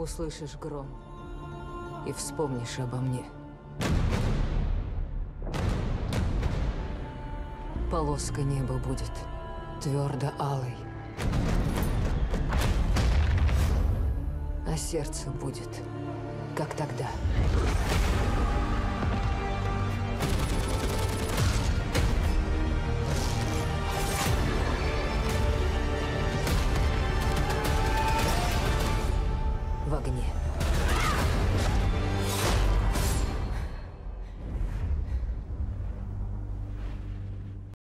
услышишь гром и вспомнишь обо мне. Полоска неба будет твердо алой, а сердце будет, как тогда. в огне.